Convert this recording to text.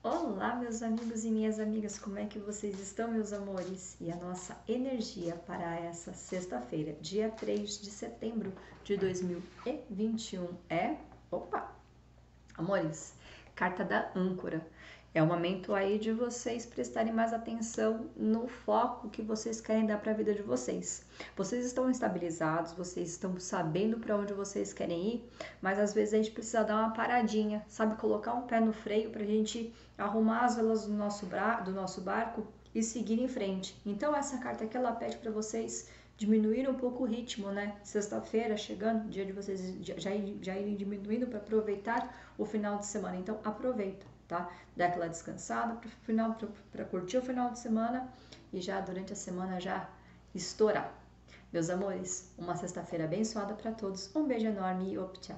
Olá, meus amigos e minhas amigas, como é que vocês estão, meus amores? E a nossa energia para essa sexta-feira, dia 3 de setembro de 2021 é. Opa! Amores, carta da âncora. É o momento aí de vocês prestarem mais atenção no foco que vocês querem dar para a vida de vocês. Vocês estão estabilizados, vocês estão sabendo para onde vocês querem ir, mas às vezes a gente precisa dar uma paradinha, sabe? Colocar um pé no freio para a gente arrumar as velas do nosso, do nosso barco e seguir em frente. Então, essa carta aqui ela pede para vocês diminuir um pouco o ritmo, né? Sexta-feira chegando, dia de vocês já, já irem diminuindo para aproveitar o final de semana. Então, aproveita tá? Dá aquela descansada para final para curtir o final de semana e já durante a semana já estourar. Meus amores, uma sexta-feira abençoada para todos. Um beijo enorme e optcha.